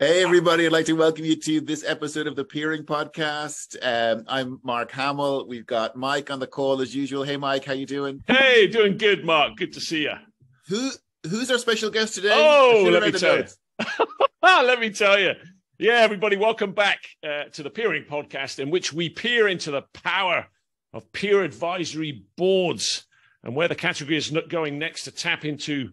Hey, everybody. I'd like to welcome you to this episode of the Peering Podcast. Um, I'm Mark Hamill. We've got Mike on the call as usual. Hey, Mike, how you doing? Hey, doing good, Mark. Good to see you. Who Who's our special guest today? Oh, let me tell notes. you. let me tell you. Yeah, everybody, welcome back uh, to the Peering Podcast, in which we peer into the power of peer advisory boards and where the category is going next to tap into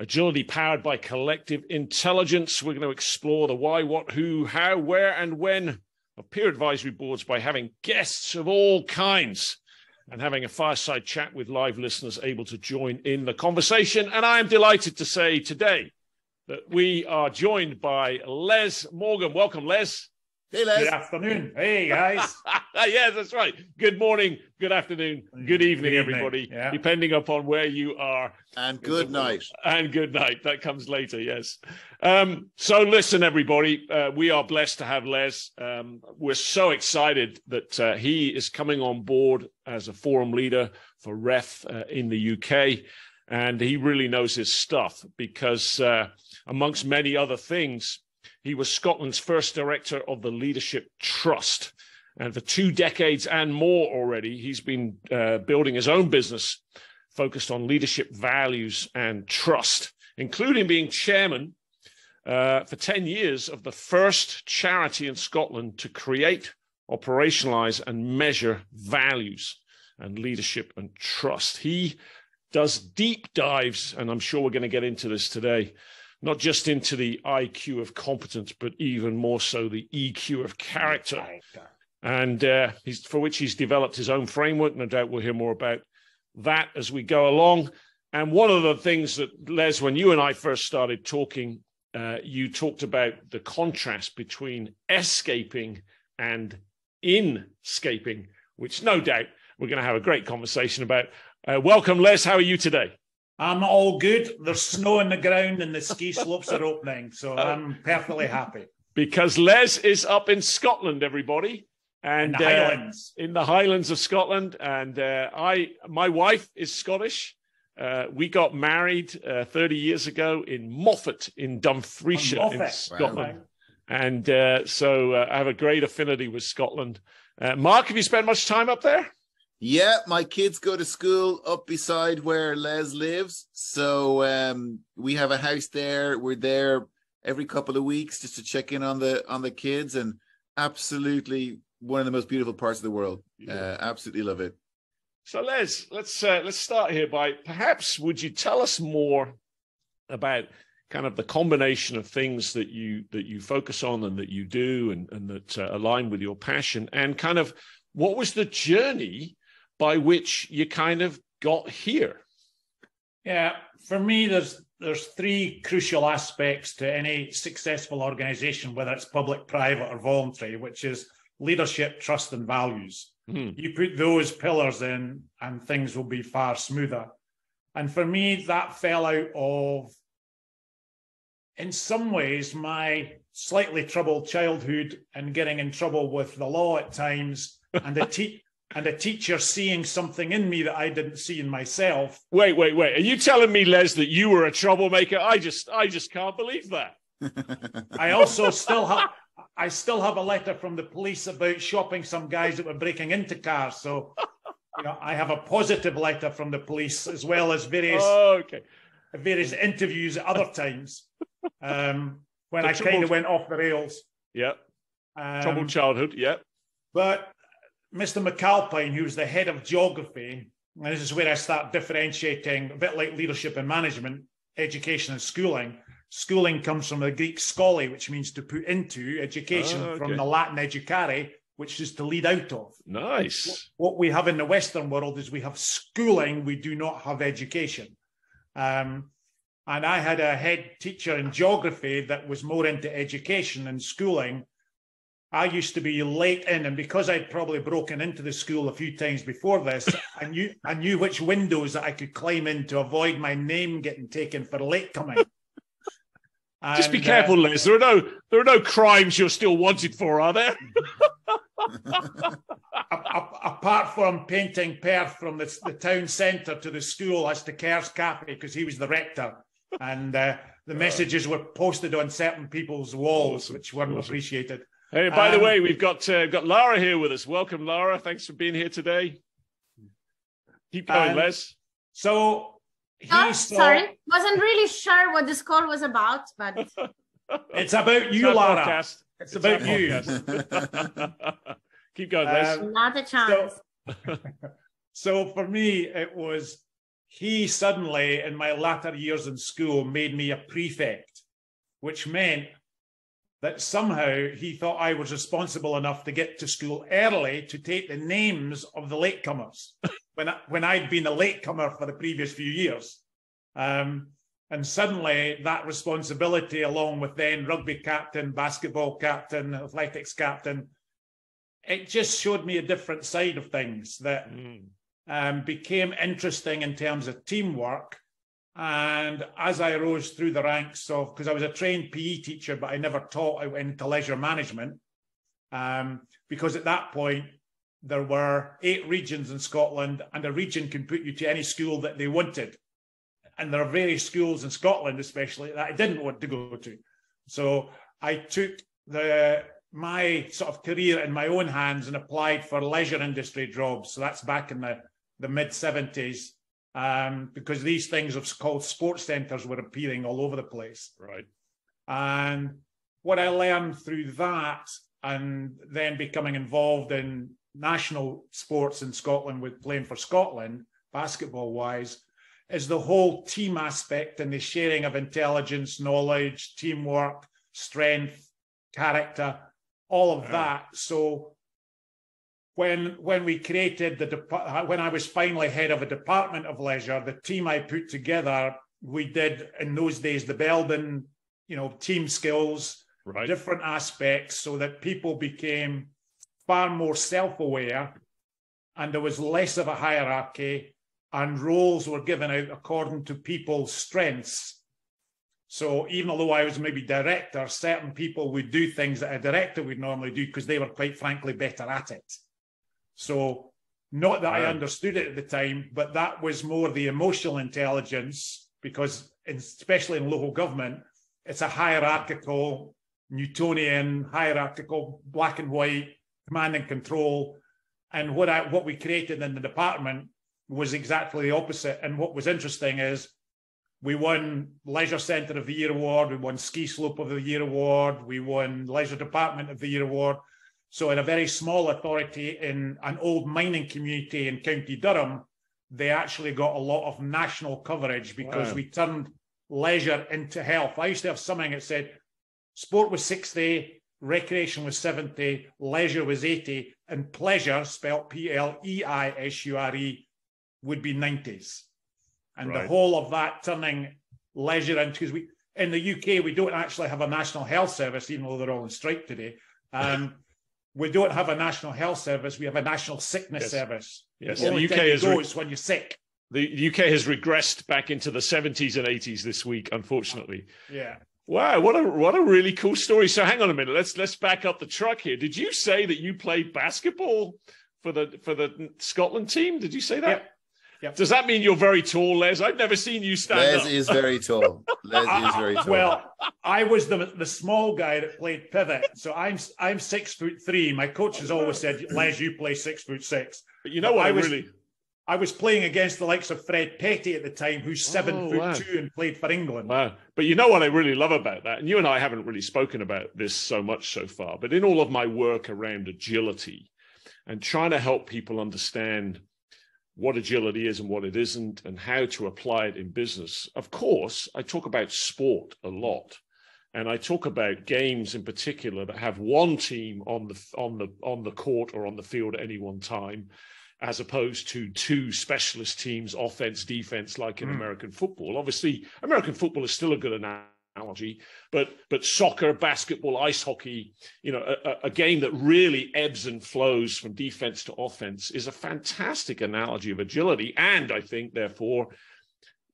agility powered by collective intelligence. We're going to explore the why, what, who, how, where, and when of peer advisory boards by having guests of all kinds and having a fireside chat with live listeners able to join in the conversation. And I am delighted to say today that we are joined by Les Morgan. Welcome, Les. Hey, Les. Good afternoon. Hey, guys. yes, that's right. Good morning, good afternoon, good evening, good evening. everybody, yeah. depending upon where you are. And good night. And good night. That comes later, yes. Um, so, listen, everybody, uh, we are blessed to have Les. Um, we're so excited that uh, he is coming on board as a forum leader for REF uh, in the UK. And he really knows his stuff because, uh, amongst many other things, he was Scotland's first director of the Leadership Trust. And for two decades and more already, he's been uh, building his own business focused on leadership values and trust, including being chairman uh, for 10 years of the first charity in Scotland to create, operationalize, and measure values and leadership and trust. He does deep dives, and I'm sure we're going to get into this today, not just into the IQ of competence, but even more so the EQ of character. And uh, he's, for which he's developed his own framework. No doubt we'll hear more about that as we go along. And one of the things that, Les, when you and I first started talking, uh, you talked about the contrast between escaping and inscaping, which no doubt we're going to have a great conversation about. Uh, welcome, Les. How are you today? I'm all good. There's snow on the ground and the ski slopes are opening, so uh, I'm perfectly happy. Because Les is up in Scotland, everybody, and in the Highlands, uh, in the Highlands of Scotland. And uh, I, my wife is Scottish. Uh, we got married uh, 30 years ago in Moffat in Dumfriesshire in Scotland. Wow. And uh, so I have a great affinity with Scotland. Mark, have you spent much time up there? Yeah, my kids go to school up beside where Les lives. So um, we have a house there. We're there every couple of weeks just to check in on the on the kids and absolutely one of the most beautiful parts of the world. Yeah. Uh, absolutely love it. So Les, let's uh, let's start here by perhaps would you tell us more about kind of the combination of things that you that you focus on and that you do and, and that uh, align with your passion and kind of what was the journey by which you kind of got here? Yeah, for me, there's there's three crucial aspects to any successful organization, whether it's public, private, or voluntary, which is leadership, trust, and values. Mm. You put those pillars in, and things will be far smoother. And for me, that fell out of, in some ways, my slightly troubled childhood and getting in trouble with the law at times, and the te- and a teacher seeing something in me that I didn't see in myself. Wait, wait, wait. Are you telling me, Les, that you were a troublemaker? I just I just can't believe that. I also still have I still have a letter from the police about shopping some guys that were breaking into cars. So you know, I have a positive letter from the police as well as various oh, okay. various interviews at other times. Um, when the I kind of went off the rails. Yeah. Um, troubled childhood, yeah. But Mr. McAlpine, who was the head of geography, and this is where I start differentiating a bit like leadership and management, education and schooling. Schooling comes from the Greek scholi, which means to put into, education oh, okay. from the Latin educare, which is to lead out of. Nice. What we have in the Western world is we have schooling, we do not have education. Um, and I had a head teacher in geography that was more into education and schooling I used to be late in, and because I'd probably broken into the school a few times before this, I knew I knew which windows that I could climb in to avoid my name getting taken for late coming. And, Just be careful, uh, Liz. There are no there are no crimes you're still wanted for, are there? apart from painting Perth from the, the town centre to the school as to Kerr's Cafe, because he was the rector, and uh, the messages were posted on certain people's walls, awesome. which weren't awesome. appreciated. Hey, by um, the way, we've got uh, got Lara here with us. Welcome, Lara. Thanks for being here today. Keep going, um, Les. So oh, saw... sorry, wasn't really sure what this call was about, but it's about you, Lara. Podcast. It's, it's about you. Keep going, Les. Um, Not a chance. So, so for me, it was he suddenly, in my latter years in school, made me a prefect, which meant that somehow he thought I was responsible enough to get to school early to take the names of the latecomers when I, when I'd been a latecomer for the previous few years. Um, and suddenly that responsibility, along with then rugby captain, basketball captain, athletics captain, it just showed me a different side of things that mm. um, became interesting in terms of teamwork and as I rose through the ranks of, because I was a trained PE teacher, but I never taught I went into leisure management, um, because at that point there were eight regions in Scotland, and a region can put you to any school that they wanted. And there are various schools in Scotland, especially that I didn't want to go to. So I took the my sort of career in my own hands and applied for leisure industry jobs. So that's back in the, the mid 70s um, because these things of called sports centres were appearing all over the place. Right. And what I learned through that, and then becoming involved in national sports in Scotland with playing for Scotland, basketball wise, is the whole team aspect and the sharing of intelligence, knowledge, teamwork, strength, character, all of that. So when when we created the uh, when I was finally head of a department of leisure, the team I put together, we did in those days the Belbin, you know, team skills, right. different aspects, so that people became far more self-aware, and there was less of a hierarchy, and roles were given out according to people's strengths. So even although I was maybe director, certain people would do things that a director would normally do because they were quite frankly better at it. So, not that I understood it at the time, but that was more the emotional intelligence because, especially in local government, it's a hierarchical, Newtonian, hierarchical, black and white, command and control. And what I, what we created in the department was exactly the opposite. And what was interesting is we won Leisure Centre of the Year award, we won Ski Slope of the Year award, we won Leisure Department of the Year award. So, in a very small authority in an old mining community in County Durham, they actually got a lot of national coverage because wow. we turned leisure into health. I used to have something that said sport was 60, recreation was 70, leisure was 80, and pleasure, spelled P L E I S U R E, would be 90s. And right. the whole of that turning leisure into, because we, in the UK, we don't actually have a national health service, even though they're all on strike today. Um, we don't have a national health service. We have a national sickness yes. service. Yes, the, the UK is re- when you're sick. The UK has regressed back into the 70s and 80s this week, unfortunately. Yeah. Wow, what a what a really cool story. So hang on a minute. Let's let's back up the truck here. Did you say that you played basketball for the for the Scotland team? Did you say that? Yep. Yep. Does that mean you're very tall, Les? I've never seen you stand Les up. is very tall. Les is very tall. Well, I was the the small guy that played pivot, so I'm I'm six foot three. My coach has always said, Les, you play six foot six. But you know what? I, I was, really. I was playing against the likes of Fred Petty at the time, who's oh, seven oh, foot wow. two and played for England. Wow. But you know what I really love about that? And you and I haven't really spoken about this so much so far, but in all of my work around agility and trying to help people understand what agility is and what it isn't, and how to apply it in business. Of course, I talk about sport a lot, and I talk about games in particular that have one team on the on the on the court or on the field at any one time, as opposed to two specialist teams, offense, defense, like in mm. American football. Obviously, American football is still a good analogy analogy, but but soccer, basketball, ice hockey, you know, a, a, game that really ebbs and flows from defense to offense is a fantastic analogy of agility, and I think therefore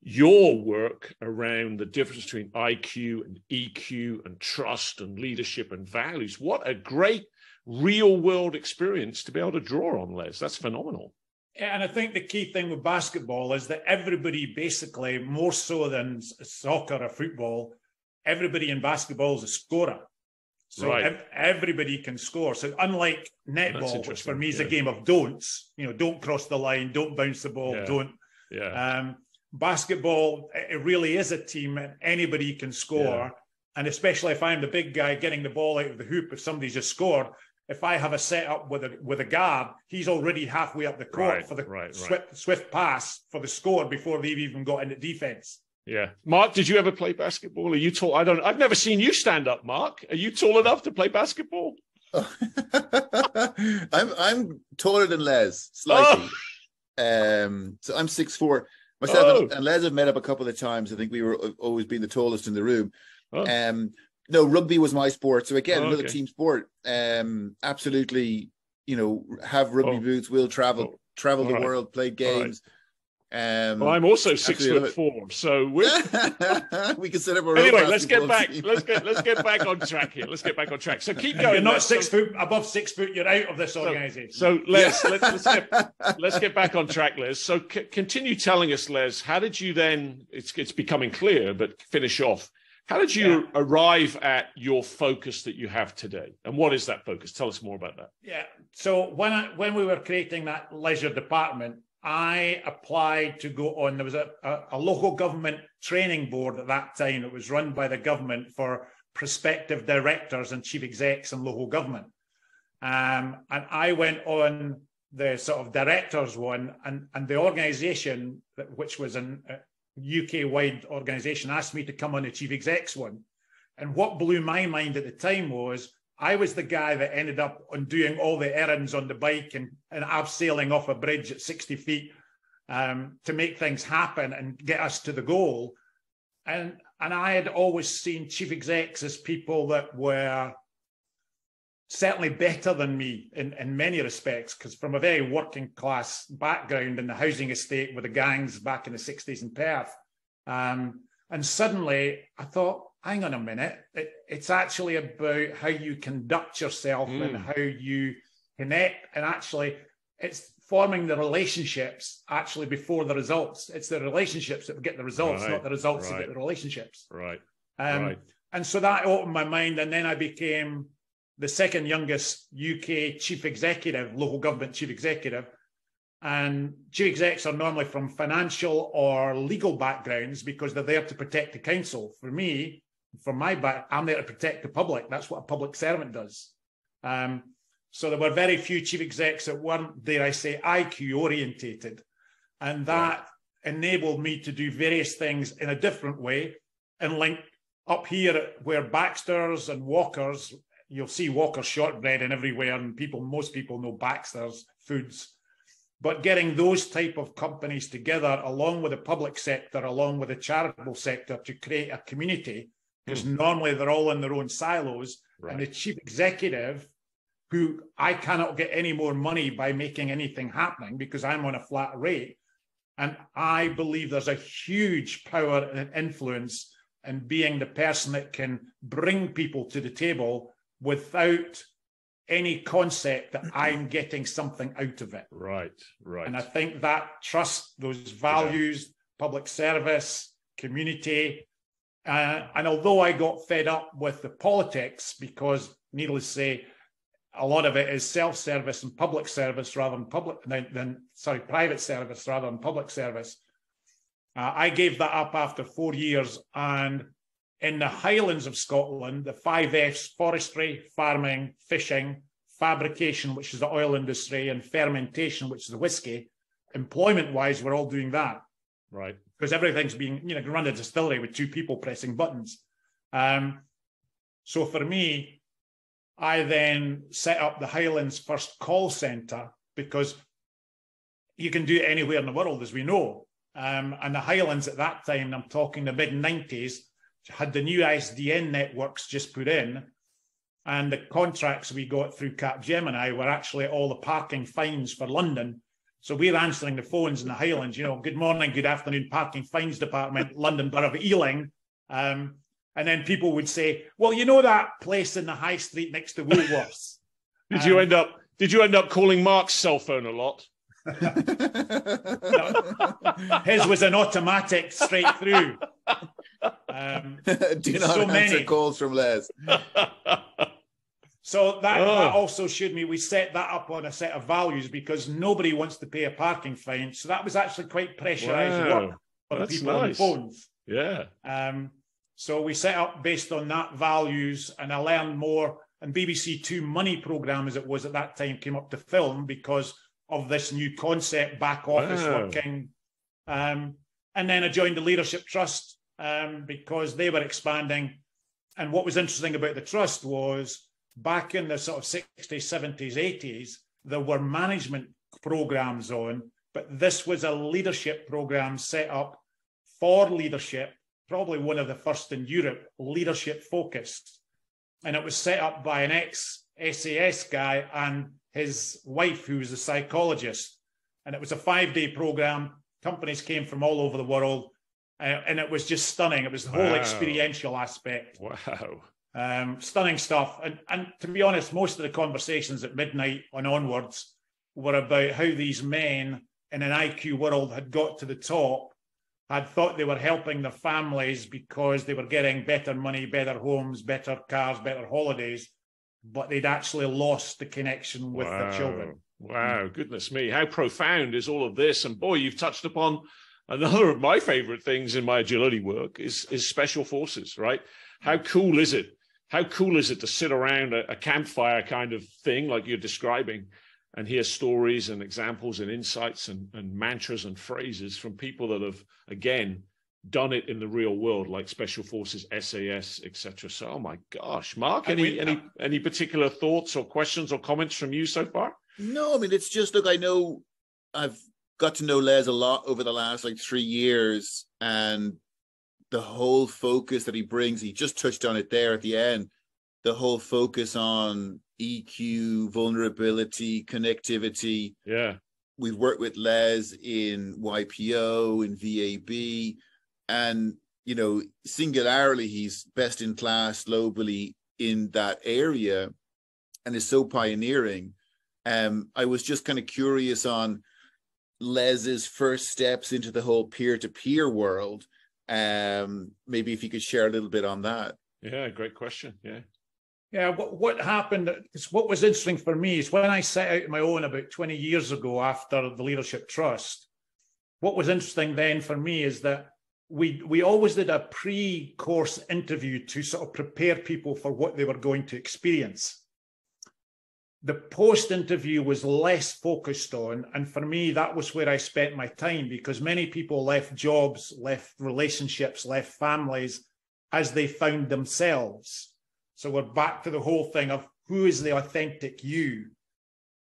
your work around the difference between IQ and EQ and trust and leadership and values. What a great real world experience to be able to draw on, Les. That's phenomenal. And I think the key thing with basketball is that everybody basically, more so than soccer or football, everybody in basketball is a scorer. So Right. ev- everybody can score. So unlike netball, which for me is a game of don'ts, you know, don't cross the line, don't bounce the ball, Yeah. don't. Yeah. Um, basketball, it really is a team and anybody can score. And especially if I'm the big guy getting the ball out of the hoop, if somebody's just scored, if I have a setup with a with a guard, he's already halfway up the court Right, for the right, right. swift, swift pass for the score before they've even got into defense. Yeah. Mark, did you ever play basketball? Are you tall? I don't I've never seen you stand up, Mark. Are you tall enough to play basketball? I'm I'm taller than Les slightly. Um, so I'm six four. Myself and, Oh. and Les have met up a couple of times. I think we were always being the tallest in the room. Oh. Um, no, rugby was my sport. So again, Oh, another okay. team sport. Um, absolutely, you know, have rugby Oh. boots. Will travel Oh. travel the All right. world, play right. Games. Um, Well, I'm also six foot four. So we're can set up our own anyway, let's get back. team. Let's get let's get back on track here. Let's get back on track. So keep going. you're not Les. six so, foot above six foot, you're out of this organization. So Les, let's, let's get let's get back on track, Les. So c- continue telling us, Les. How did you then? It's it's becoming clear, but finish off. How did you arrive at your focus that you have today, and what is that focus? Tell us more about that. Yeah. So when I, when we were creating that leisure department, I applied to go on. There was a, a, a local government training board at that time. It was run by the government for prospective directors and chief execs in local government. Um, and I went on the sort of directors one, and and the organisation, that- which was an UK wide organisation, asked me to come on the chief execs one. And what blew my mind at the time was I was the guy that ended up on doing all the errands on the bike and, and abseiling off a bridge at 60 feet um, to make things happen and get us to the goal. And and I had always seen chief execs as people that were certainly better than me in, in many respects, because from a very working class background in the housing estate with the gangs back in the 60s in Perth. Um, and suddenly I thought, hang on a minute, it, it's actually about how you conduct yourself and Mm. how you connect. And actually, it's forming the relationships actually before the results. It's the relationships that get the results, Right, not the results that get the relationships. Right. Um, right. And so that opened my mind. And then I became the second youngest UK chief executive, local government chief executive. And chief execs are normally from financial or legal backgrounds because they're there to protect the council. For me, from my back, I'm there to protect the public. That's what a public servant does. Um, so there were very few chief execs that weren't, dare I say, IQ orientated. And that enabled me to do various things in a different way and link up here where Baxter's and Walker's, you'll see Walker's shortbread and everywhere, and people, most people know Baxter's foods. But getting those type of companies together, along with the public sector, along with the charitable sector, to create a community, because hmm. normally they're all in their own silos, and the chief executive, who I cannot get any more money by making anything happening because I'm on a flat rate. And I believe there's a huge power and influence in being the person that can bring people to the table without any concept that hmm. I'm getting something out of it. Right. Right. And I think that trust, those values, public service, community. Uh, and although I got fed up with the politics, because needless to say, a lot of it is self-service and public service rather than public than, than sorry, private service rather than public service. Uh, I gave that up after four years, and in the Highlands of Scotland, the five Fs: forestry, farming, fishing, fabrication, which is the oil industry, and fermentation, which is the whiskey. Employment-wise, we're all doing that right. Because everything's being, you know, run a distillery with two people pressing buttons. Um, so for me, I then set up the Highlands first call center because you can do it anywhere in the world, as we know. Um, and the Highlands at that time, I'm talking the mid 90s, had the new ISDN networks just put in. And the contracts we got through Capgemini were actually all the parking fines for London. So we're answering the phones in the Highlands, you know, good morning, good afternoon, parking fines department, London Borough of Ealing. Um, and then people would say, well, you know that place in the high street next to Woolworths? Did you Um, end up? Did you end up calling Mark's cell phone a lot? His was an automatic straight through. Um, Do not so answer many. calls from Les. So that, Oh. that also showed me we set that up on a set of values because nobody wants to pay a parking fine. So that was actually quite pressurized Wow. work for the That's people on the nice. phones. Yeah. Um, so we set up based on that values, and I learned more. And BBC Two Money program, as it was at that time, came up to film because of this new concept, back office Wow. working. Um, and then I joined the Leadership Trust um, because they were expanding. And what was interesting about the trust was back in the sort of 60s, 70s, 80s, there were management programs on, but this was a leadership program set up for leadership, probably one of the first in Europe, leadership focused. And it was set up by an ex SAS guy and his wife, who was a psychologist. And it was a five day program. Companies came from all over the world. uh, and it was just stunning. It was the whole Wow. experiential aspect. Wow. Um, stunning stuff. And, and to be honest, most of the conversations at midnight and onwards were about how these men in an IQ world had got to the top, had thought they were helping their families because they were getting better money, better homes, better cars, better holidays, but they'd actually lost the connection with their children. Wow, goodness me. How profound is all of this? And boy, you've touched upon another of my favorite things in my agility work is, is special forces, right? How cool is it? How cool is it to sit around a, a campfire kind of thing like you're describing and hear stories and examples and insights and, and mantras and phrases from people that have, again, done it in the real world, like special forces, SAS, etc. So, oh my gosh, Mark, any we- any uh, any particular thoughts or questions or comments from you so far? No, I mean it's just look. I know I've got to know Les a lot over the last like three years, and the whole focus that he brings. He just touched on it there at the end. The whole focus on EQ, vulnerability, connectivity. Yeah, We've worked with Les in YPO, in VAB, and you know, singularly, he's best in class globally in that area, and is so pioneering. Um, I was just kind of curious on Les's first steps into the whole peer-to-peer world. Um, maybe if you could share a little bit on that. yeah, great question. Yeah, Yeah, what, what happened is what was interesting for me is when I set out on my own about 20 years ago after the Leadership Trust, what was interesting then for me is that we we always did a pre-course interview to sort of prepare people for what they were going to experience. The post interview was less focused on, and for me, that was where I spent my time because many people left jobs, left relationships, left families as they found themselves. So we're back to the whole thing of who is the authentic you,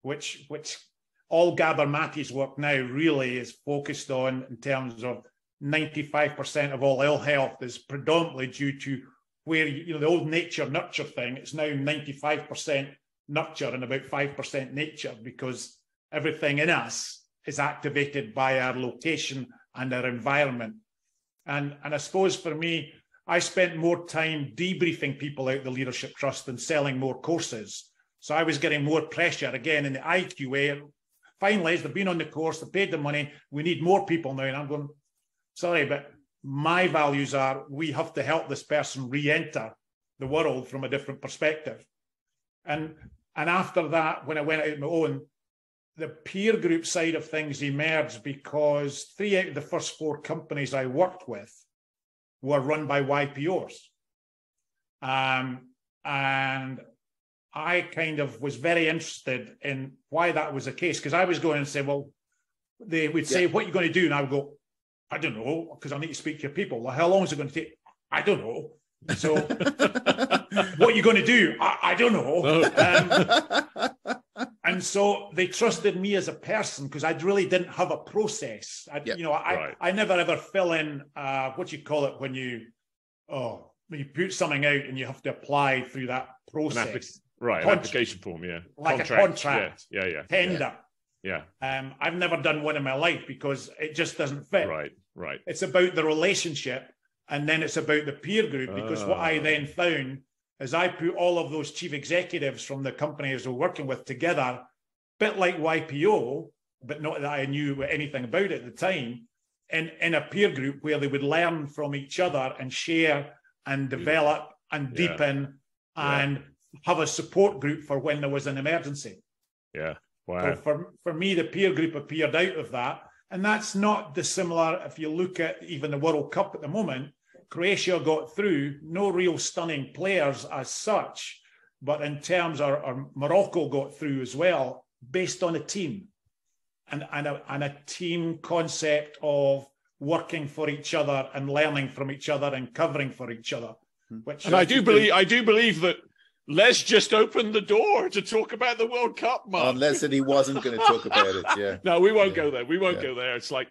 which which all Gabor Mate's work now really is focused on in terms of 95% of all ill health is predominantly due to where you know the old nature nurture thing. It's now 95% nurture and about 5% nature because everything in us is activated by our location and our environment. And and I suppose for me, I spent more time debriefing people out the leadership trust than selling more courses. So I was getting more pressure again in the IQA. Finally, they've been on the course, they paid the money. We need more people now. And I'm going, sorry, but my values are we have to help this person re-enter the world from a different perspective. And and after that, when I went out on my own, the peer group side of things emerged because three out of the first four companies I worked with were run by YPOs. Um, and I kind of was very interested in why that was the case because I was going and say, well, they would say, what are you going to do? And I would go, I don't know, because I need to speak to your people. Well, how long is it going to take? I don't know. So what are you going to do? I, I don't know. Um, and so they trusted me as a person because I really didn't have a process. I, Yeah, you know, I, right. I never ever fill in uh, what you call it when you, oh, when you put something out and you have to apply through that An process, applic- right, an Contra- application form. Yeah, like a contract. Yeah, yeah, tender. yeah, Um, I've never done one in my life because it just doesn't fit. Right, right. It's about the relationship and then it's about the peer group because what I Ah. then found is I put all of those chief executives from the companies we're working with together, bit like YPO, but not that I knew anything about it at the time, in, in a peer group where they would learn from each other and share and develop and deepen yeah. and have a support group for when there was an emergency. Yeah. Wow. So for, for me, the peer group appeared out of that. And that's not dissimilar if you look at even the World Cup at the moment. Croatia got through, no real stunning players as such, but in terms of or Morocco got through as well, based on a team and, and, a, and a team concept of working for each other and learning from each other and covering for each other. Hmm. Which and I do believe I do believe that Les just opened the door to talk about the World Cup, Mark. Unless that he wasn't going to talk about it, yeah. no, we won't yeah. go there. We won't yeah. go there. It's like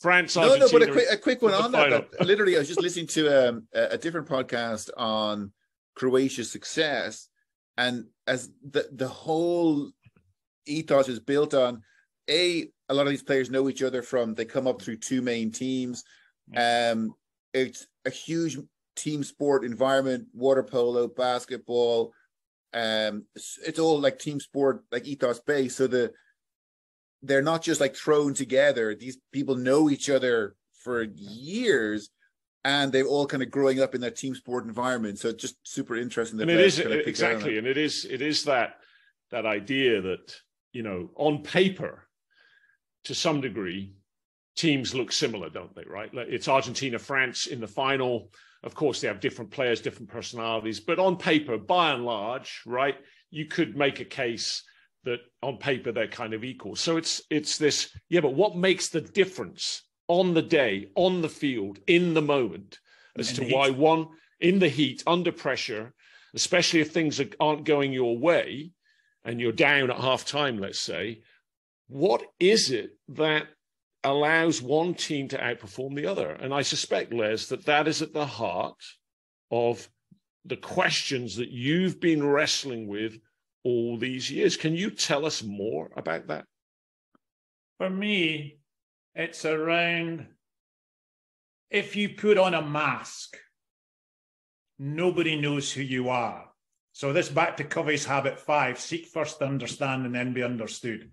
France. No, no, but a quick, a quick one on that. Literally, I was just listening to um, a different podcast on Croatia's success, and as the the whole ethos is built on a a lot of these players know each other from they come up through two main teams. Um, it's a huge team sport environment, water polo, basketball, um, it's all like team sport, like ethos based. So the they're not just like thrown together. These people know each other for years, and they've all kind of growing up in that team sport environment. So it's just super interesting. That and it is eh, exactly, and it is it is that that idea that you know on paper, to some degree, teams look similar, don't they? Right? It's Argentina, France in the final. Of course, they have different players, different personalities, but on paper, by and large, right, you could make a case that on paper they're kind of equal. So it's it's this, yeah, but what makes the difference on the day, on the field, in the moment, as in to why one in the heat, under pressure, especially if things aren't going your way and you're down at half time, let's say, what is it that allows one team to outperform the other. And I suspect, Les, that that is at the heart of the questions that you've been wrestling with all these years. Can you tell us more about that? For me, it's around if you put on a mask, nobody knows who you are. So this back to Covey's habit five: seek first to understand and then be understood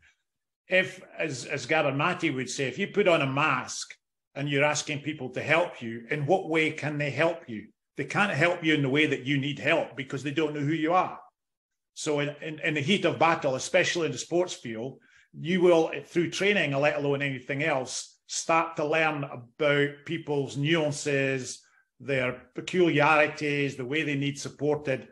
if, as, as Gabor Mate would say, if you put on a mask and you're asking people to help you, in what way can they help you? They can't help you in the way that you need help because they don't know who you are. So, in, in, in the heat of battle, especially in the sports field, you will, through training, let alone anything else, start to learn about people's nuances, their peculiarities, the way they need supported.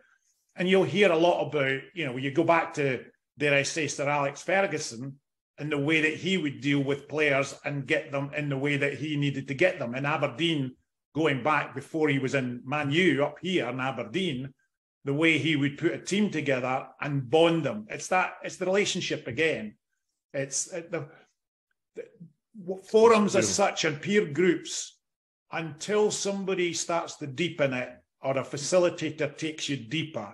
And you'll hear a lot about, you know, when you go back to, dare I say, Sir Alex Ferguson, and the way that he would deal with players and get them in the way that he needed to get them. In Aberdeen, going back before he was in Man U up here in Aberdeen, the way he would put a team together and bond them. It's that it's the relationship again. It's uh, the, the forums as such and peer groups until somebody starts to deepen it or a facilitator takes you deeper,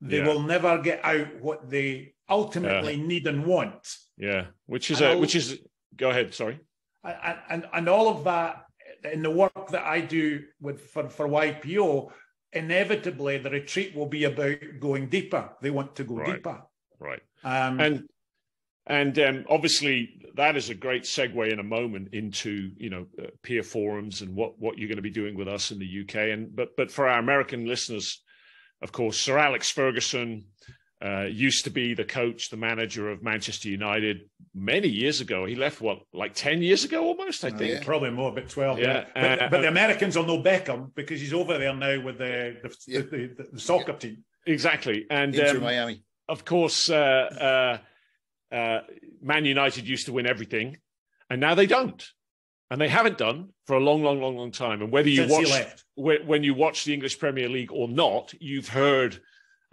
they yeah. will never get out what they ultimately yeah. need and want. Yeah, which is and a which is go ahead. Sorry. And, and and all of that in the work that I do with for for YPO, inevitably the retreat will be about going deeper. They want to go right. deeper. Right. Um, and and um, obviously that is a great segue in a moment into you know uh, peer forums and what what you're going to be doing with us in the UK. And but but for our American listeners, of course, Sir Alex Ferguson uh, used to be the coach, the manager of Manchester United many years ago. He left what, like ten years ago, almost. I oh, think yeah. probably more, but twelve. Yeah, yeah. But, uh, but, the Americans will know Beckham because he's over there now with the the, yeah. the, the, the, soccer team. Exactly, and um, Miami. Of course, uh, uh, uh, Man United used to win everything, and now they don't and they haven't done for a long, long, long, long time. And whether you Since watch when you watch the English Premier League or not, you've heard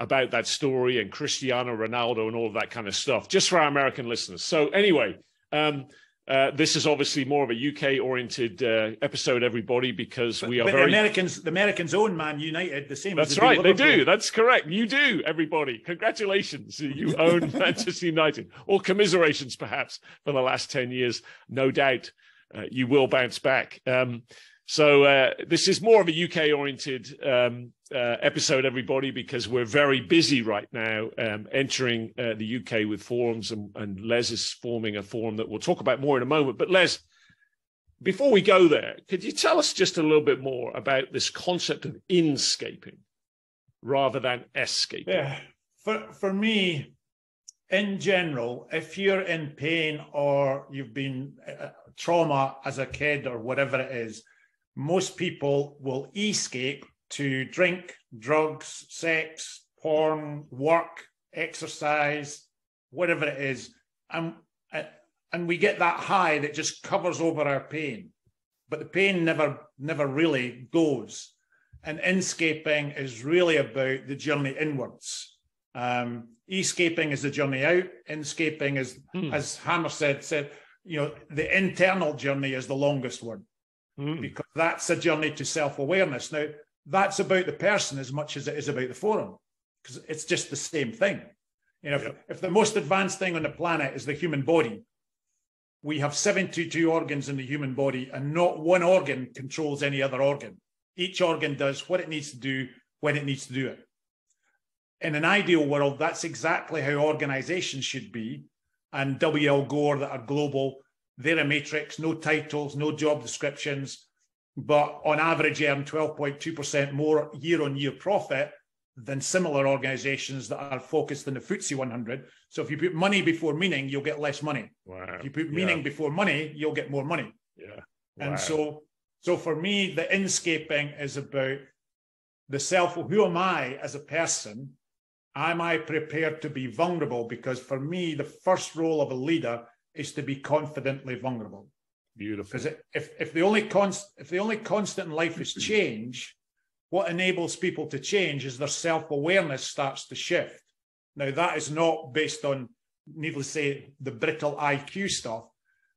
about that story and Cristiano Ronaldo and all of that kind of stuff, just for our American listeners. So, anyway, um, uh, this is obviously more of a UK-oriented uh, episode, everybody, because we are but very the Americans. The Americans own Man United, the same. That's right, they do. That's correct. You do, everybody. Congratulations, you own Manchester United, or commiserations, perhaps, for the last ten years. No doubt, uh, you will bounce back. Um, So uh, this is more of a UK oriented um, uh, episode, everybody, because we're very busy right now um, entering uh, the UK with forums, and, and Les is forming a forum that we'll talk about more in a moment. But Les, before we go there, could you tell us just a little bit more about this concept of inscaping rather than escaping? Yeah, for for me, in general, if you're in pain or you've been uh, trauma as a kid or whatever it is, most people will escape to drink, drugs, sex, porn, work, exercise, whatever it is, and and we get that high that just covers over our pain, but the pain never never really goes. And inscaping is really about the journey inwards. Um, escaping is the journey out. Inscaping is, mm. as Hammarskjöld, said you know the internal journey is the longest one mm. because that's a journey to self-awareness. Now that's about the person as much as it is about the forum because it's just the same thing. You know, yep. if, if the most advanced thing on the planet is the human body, we have 72 organs in the human body, and not one organ controls any other organ. Each organ does what it needs to do when it needs to do it. In an ideal world, that's exactly how organizations should be. And W.L. Gore, that are global, they're a matrix, no titles, no job descriptions, but on average earn 12.2% more year on year profit than similar organizations that are focused in the FTSE 100. So if you put money before meaning, you'll get less money. Wow. If you put meaning yeah. before money, you'll get more money. Yeah. Wow. And so, so for me, the inscaping is about the self. Who am I as a person? Am I prepared to be vulnerable? Because for me, the first role of a leader is to be confidently vulnerable. Beautiful. Because if if the only const if the only constant in life is change, what enables people to change is their self-awareness starts to shift. Now that is not based on, needless to say, the brittle IQ stuff.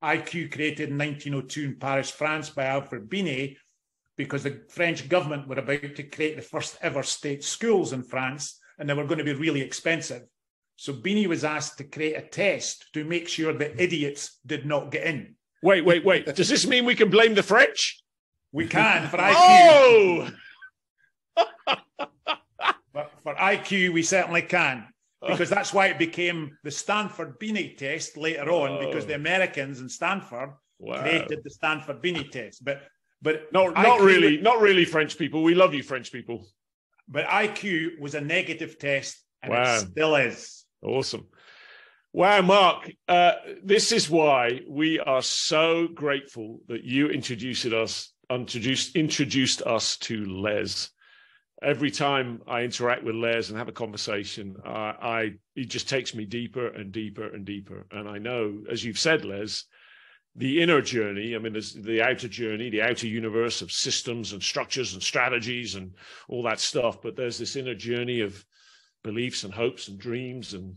IQ created in 1902 in Paris, France by Alfred Binet, because the French government were about to create the first ever state schools in France, and they were going to be really expensive. So Binet was asked to create a test to make sure the idiots did not get in. Wait, wait, wait. Does this mean we can blame the French? We can for IQ. Oh! but for IQ, we certainly can. Because that's why it became the Stanford Binet test later on, because the oh. Americans in Stanford wow. created the Stanford Binet test. But but no, not really, not really French people. We love you, French people. But IQ was a negative test, and wow. it still is. Awesome. Wow, Mark, uh, this is why we are so grateful that you introduced us, introduced, introduced us to Les every time I interact with Les and have a conversation, uh, I it just takes me deeper and deeper and deeper. And I know, as you've said, Les, the inner journey. I mean, there's the outer journey, the outer universe of systems and structures and strategies and all that stuff. But there's this inner journey of beliefs and hopes and dreams and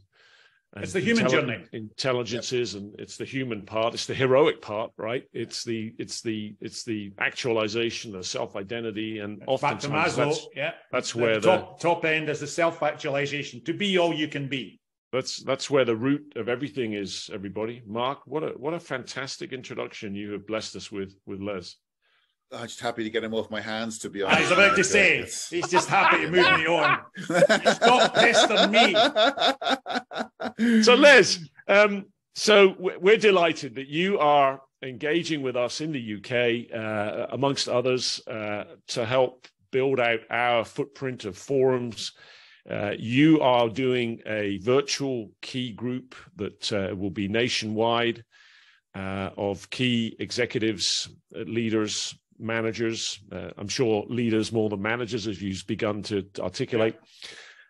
it's the human journey. intelligences yep. and it's the human part. It's the heroic part right? It's the it's the it's the actualization the self-identity and oftentimes Maslow, that's, yeah. that's the where top, the top end is the self-actualization to be all you can be. That's that's where the root of everything is everybody. Mark what a what a fantastic introduction you have blessed us with with les I'm just happy to get him off my hands, to be honest. I was about to say, he's just happy to move me on. Stop pestering me. So, Les, um, so we're delighted that you are engaging with us in the UK, uh, amongst others, uh, to help build out our footprint of forums. Uh, you are doing a virtual key group that uh, will be nationwide uh, of key executives, uh, leaders, managers. Uh, I'm sure leaders more than managers, as you've begun to articulate.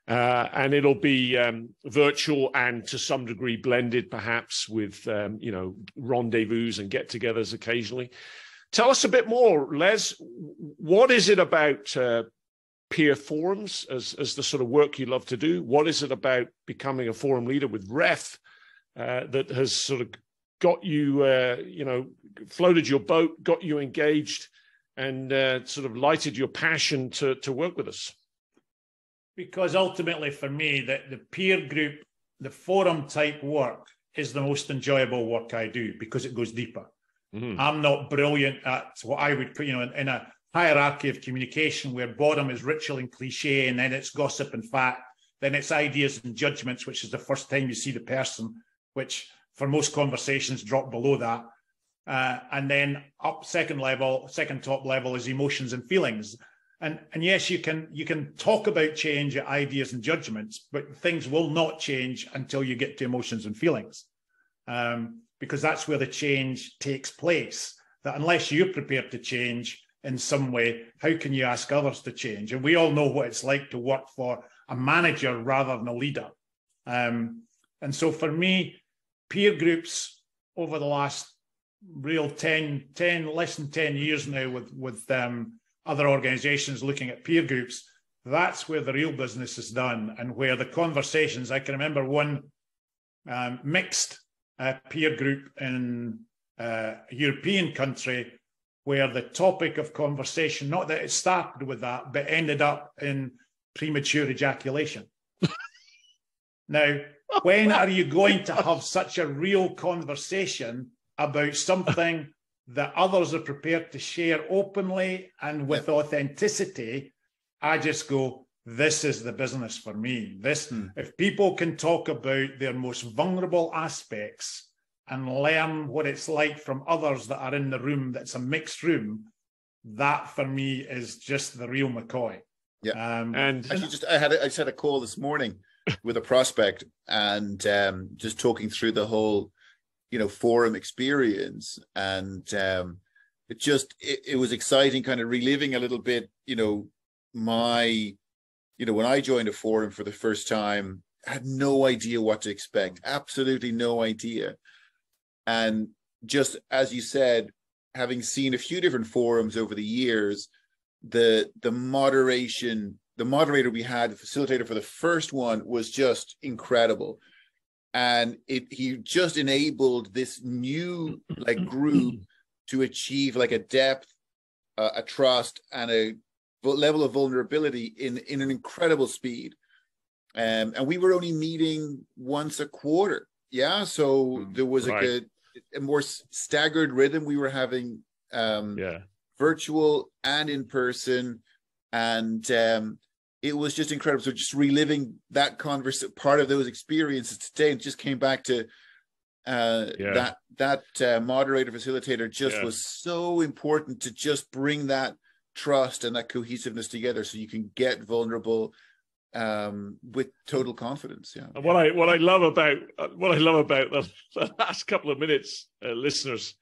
Uh, and it'll be um, virtual and to some degree blended, perhaps with um, you know rendezvous and get-togethers occasionally. Tell us a bit more, Les. What is it about uh, peer forums as as the sort of work you love to do? What is it about becoming a forum leader with Ref uh, that has sort of got you, uh, you know, floated your boat, got you engaged, and uh, sort of lighted your passion to, to work with us? Because ultimately, for me, that the peer group, the forum type work is the most enjoyable work I do because it goes deeper. Mm-hmm. I'm not brilliant at what I would put, you know, in, in, a hierarchy of communication where bottom is ritual and cliche, and then it's gossip and fact, then it's ideas and judgments, which is the first time you see the person, which for most conversations drop below that. Uh, and then up second level, second top level is emotions and feelings. And and yes, you can you can talk about change, ideas and judgments, but things will not change until you get to emotions and feelings, um, because that's where the change takes place. That unless you're prepared to change in some way, how can you ask others to change? And we all know what it's like to work for a manager rather than a leader. Um, and so for me, peer groups over the last real 10, 10 less than 10 years now with, with um, other organizations looking at peer groups, that's where the real business is done and where the conversations, I can remember one um, mixed uh, peer group in uh, a European country where the topic of conversation, not that it started with that, but ended up in premature ejaculation. now, when are you going to have such a real conversation about something that others are prepared to share openly and with authenticity? I just go, this is the business for me. This, hmm. if people can talk about their most vulnerable aspects and learn what it's like from others that are in the room, that's a mixed room, that for me is just the real McCoy. Yeah. Um, and actually, just I had a, I just had a call this morning with a prospect and um, just talking through the whole you know forum experience. And um it just it, it was exciting kind of reliving a little bit you know my you know when i joined a forum for the first time I had no idea what to expect absolutely no idea. And just as you said having seen a few different forums over the years the the moderation the moderator we had the facilitator for the first one was just incredible. And it he just enabled this new like group to achieve like a depth uh, a trust and a level of vulnerability in in an incredible speed. Um, and we were only meeting once a quarter. Yeah so hmm, there was right. a, a more staggered rhythm. We were having um yeah. virtual and in person. And um it was just incredible. So just reliving that conversation, part of those experiences today, and just came back to uh, yeah. that that uh, moderator facilitator just yeah. was so important to just bring that trust and that cohesiveness together, so you can get vulnerable um with total confidence yeah and what i what i love about what i love about the, the last couple of minutes uh, listeners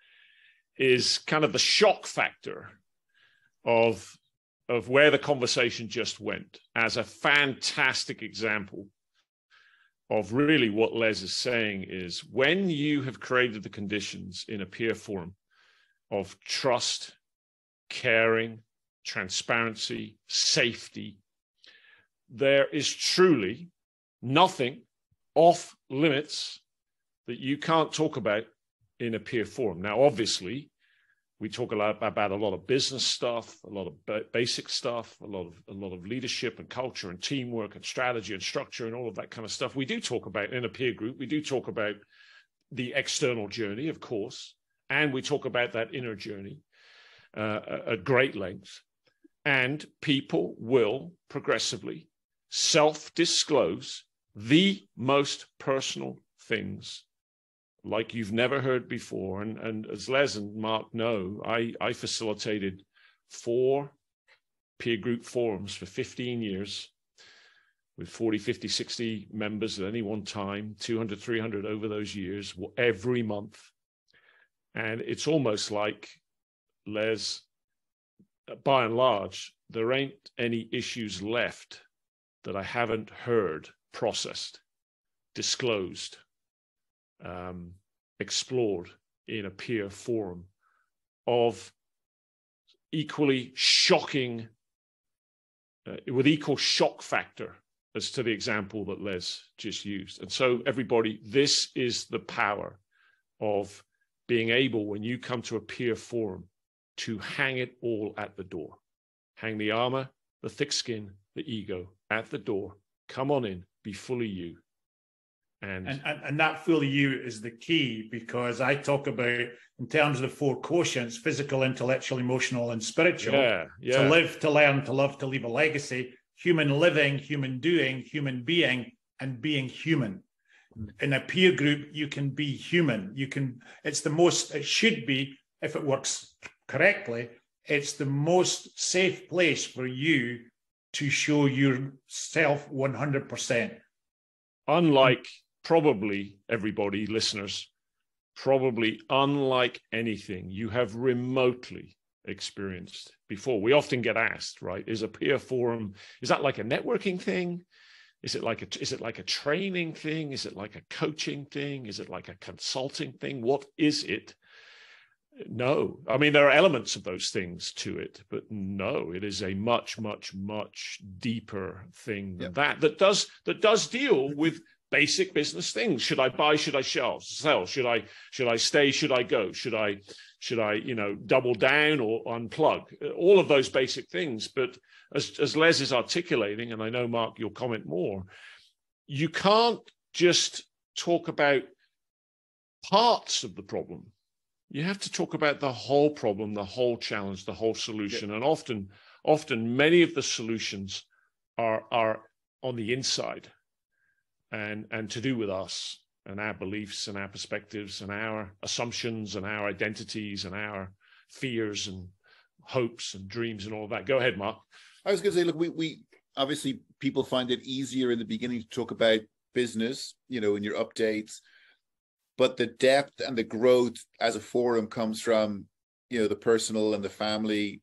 is kind of the shock factor of of where the conversation just went as a fantastic example of really what Les is saying is when you have created the conditions in a peer forum of trust, caring, transparency, safety, there is truly nothing off limits that you can't talk about in a peer forum. Now, obviously, we talk a lot about a lot of business stuff, a lot of basic stuff, a lot of a lot of leadership and culture and teamwork and strategy and structure and all of that kind of stuff. We do talk about in a peer group. We do talk about the external journey, of course, and we talk about that inner journey uh, at great length. And people will progressively self-disclose the most personal things like you've never heard before. And, and as Les and Mark know, I, I facilitated four peer group forums for 15 years with 40, 50, 60 members at any one time, 200, 300 over those years, every month. And it's almost like, Les, by and large, there ain't any issues left that I haven't heard, processed, disclosed, um, explored in a peer forum of equally shocking, uh, with equal shock factor as to the example that Les just used. And so, everybody, this is the power of being able, when you come to a peer forum, to hang it all at the door. Hang the armor, the thick skin, the ego at the door. Come on in, be fully you. And, and, and, and that full you is the key because I talk about in terms of the four quotients physical, intellectual, emotional, and spiritual. Yeah, yeah. To live, to learn, to love, to leave a legacy, human living, human doing, human being, and being human. In a peer group, you can be human. You can, it's the most, it should be, if it works correctly, it's the most safe place for you to show yourself 100%. Unlike probably everybody, listeners, probably unlike anything you have remotely experienced before. We often get asked, right? Is a peer forum, is that like a networking thing? Is it like a is it like a training thing? Is it like a coaching thing? Is it like a consulting thing? What is it? No, I mean there are elements of those things to it, but no, it is a much, much, much deeper thing than that. That does that does deal with basic business things. Should I buy? Should I sell? Sell? Should I should I stay? Should I go? Should I should I you know double down or unplug? All of those basic things. But as as Les is articulating, and I know Mark, you'll comment more. You can't just talk about parts of the problem. You have to talk about the whole problem, the whole challenge, the whole solution. And often, often many of the solutions are are on the inside and and to do with us and our beliefs and our perspectives and our assumptions and our identities and our fears and hopes and dreams and all that. Go ahead, Mark. I was going to say, look, we we obviously people find it easier in the beginning to talk about business, you know, in your updates, but the depth and the growth as a forum comes from, you know, the personal and the family,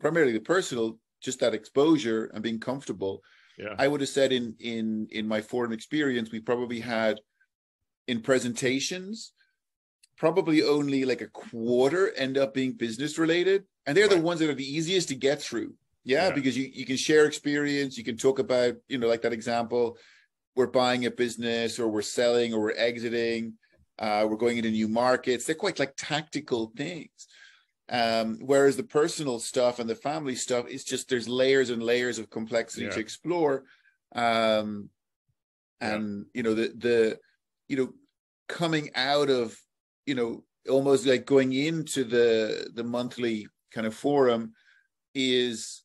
primarily the personal, just that exposure and being comfortable yeah. I would have said in in in my foreign experience, we probably had in presentations, probably only like a quarter end up being business related, and they're right. the ones that are the easiest to get through. Yeah, yeah, because you you can share experience, you can talk about you know like that example, we're buying a business or we're selling or we're exiting, uh, we're going into new markets. They're quite like tactical things. Um, whereas the personal stuff and the family stuff is just there's layers and layers of complexity yeah. to explore. Um, and yeah. you know, the the you know, coming out of, you know, almost like going into the the monthly kind of forum is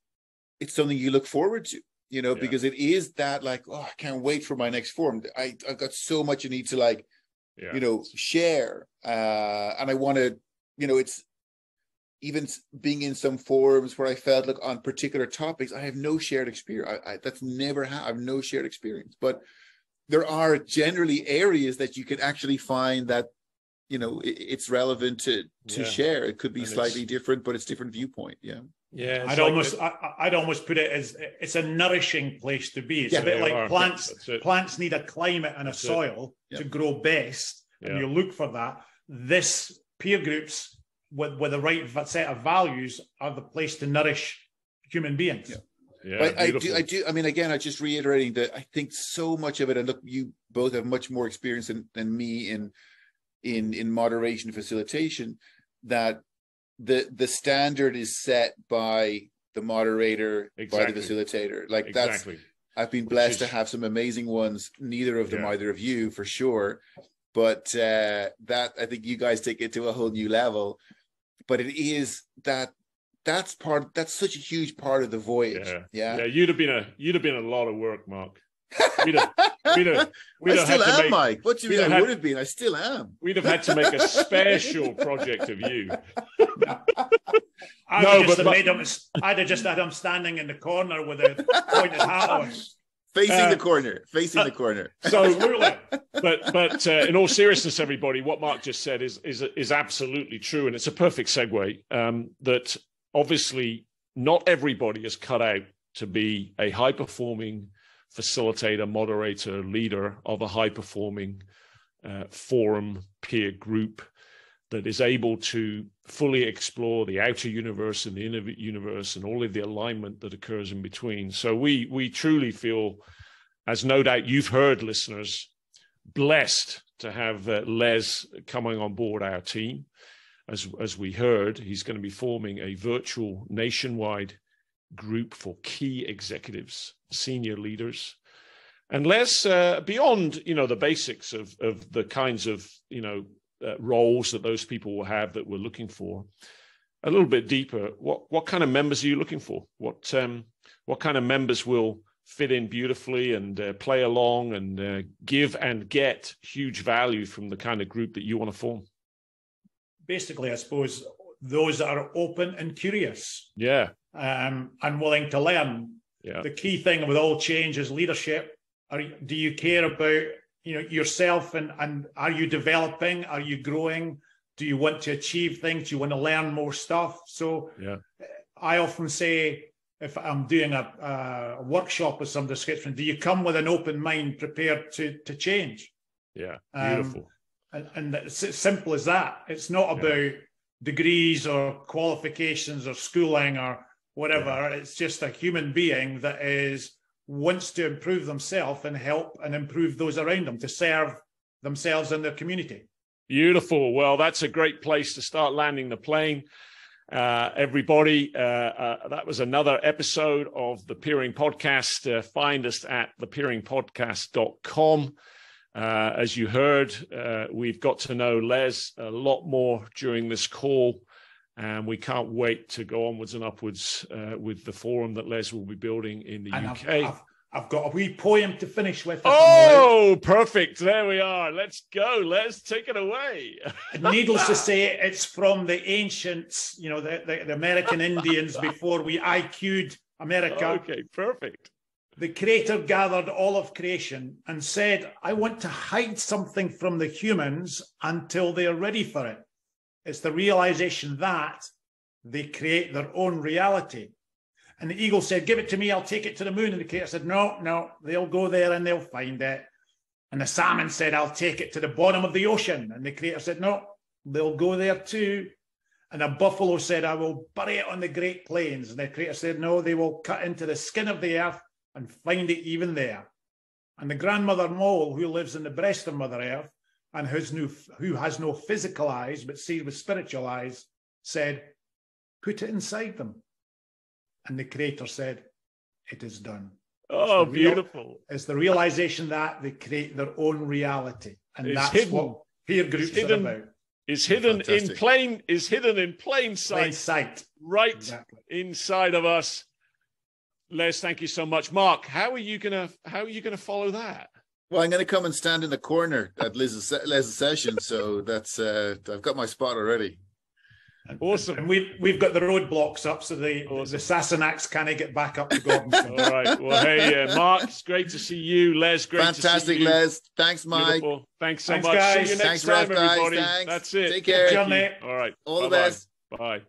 it's something you look forward to you know yeah. because it is that like oh i can't wait for my next forum i i've got so much i need to like yeah. you know share uh and i want to you know it's even being in some forums where I felt like on particular topics, I have no shared experience. I, I, that's never ha- I have no shared experience. But there are generally areas that you can actually find that you know it, it's relevant to to yeah. share. It could be and slightly different, but it's different viewpoint. Yeah. Yeah, I'd like almost I, would almost put it as it's a nourishing place to be. It's yeah, a bit like are. plants. Yeah, plants need a climate and a that's soil to grow best, and you look for that. This peer groups with, with the right set of values are the place to nourish human beings. Yeah. Yeah, I, I, do. I do. I mean, again, I just reiterating that I think so much of it, and look, you both have much more experience than, than me in in in moderation facilitation. That the the standard is set by the moderator, exactly. by the facilitator. Like exactly. that's. I've been blessed is... to have some amazing ones. Neither of them, yeah. either of you, for sure. But uh, that I think you guys take it to a whole new level but it is that that's part that's such a huge part of the voyage. Yeah. Yeah. Yeah. You'd have been a you'd have been a lot of work, Mark. We'd have, we'd have, we'd I still am, make, Mike. What do you mean I had, would have been? I still am. We'd have had to make a special project of you. I'd no, have just but, made him, I'd have just had him standing in the corner with a pointed hat on facing uh, the corner, facing uh, the corner. So, literally, but but uh, in all seriousness, everybody, what Mark just said is is is absolutely true, and it's a perfect segue. Um, that obviously not everybody is cut out to be a high performing facilitator, moderator, leader of a high performing uh, forum peer group that is able to fully explore the outer universe and the inner universe and all of the alignment that occurs in between. So we we truly feel, as no doubt you've heard, listeners, blessed to have uh, Les coming on board our team. As as we heard, he's going to be forming a virtual nationwide group for key executives, senior leaders, And Les, uh, beyond you know the basics of of the kinds of you know uh, roles that those people will have that we're looking for, a little bit deeper. What what kind of members are you looking for? What um, what kind of members will fit in beautifully and uh, play along and uh, give and get huge value from the kind of group that you want to form? Basically, I suppose those that are open and curious. Yeah. Um, and willing to learn. Yeah. The key thing with all change is leadership. Are, do you care about you know yourself and and are you developing? Are you growing? Do you want to achieve things? Do you want to learn more stuff? So yeah. I often say if I'm doing a, a, workshop with some description, do you come with an open mind prepared to to change? Yeah, beautiful. Um, and, and, it's as simple as that. It's not about yeah. degrees or qualifications or schooling or whatever. Yeah. It's just a human being that is wants to improve themselves and help and improve those around them to serve themselves and their community. Beautiful. Well, that's a great place to start landing the plane. Uh, everybody, uh, uh, that was another episode of the Peering Podcast. Uh, find us at thepeeringpodcast.com. Uh, as you heard, uh, we've got to know Les a lot more during this call, and we can't wait to go onwards and upwards uh, with the forum that Les will be building in the and UK. I've, I've, I've got a wee poem to finish with. Oh, perfect. There we are. Let's go. Let's take it away. Needless to say, it's from the ancients, you know, the, the, the American Indians before we IQ'd America. Okay, perfect. The creator gathered all of creation and said, I want to hide something from the humans until they're ready for it. It's the realization that they create their own reality. And the eagle said, Give it to me, I'll take it to the moon. And the creator said, No, no, they'll go there and they'll find it. And the salmon said, I'll take it to the bottom of the ocean. And the creator said, No, they'll go there too. And a buffalo said, I will bury it on the great plains. And the creator said, No, they will cut into the skin of the earth and find it even there. And the grandmother mole, who lives in the breast of Mother Earth and who's no, who has no physical eyes but sees with spiritual eyes, said, Put it inside them. And the creator said, It is done. Oh, it's beautiful. Real, it's the realization that they create their own reality. And it's that's hidden. what peer groups it's hidden, are about. Is hidden Fantastic. in plain is hidden in plain sight. Plain sight. Right exactly. inside of us. Les, thank you so much. Mark, how are you gonna how are you gonna follow that? Well, I'm going to come and stand in the corner at Liz's, Liz's session, so that's uh, I've got my spot already. Awesome. And we've we've got the roadblocks up, so the awesome. the Sassenachs can't get back up to Gordon. All right. Well, hey, uh, Mark, it's great to see you. Les, great Fantastic, to see you. Les. Thanks, Mike. Beautiful. Thanks so Thanks, much. Guys. See you next Thanks, time, guys. everybody. Thanks. That's it. Take care. Journey. All right. All Bye-bye. the best. Bye.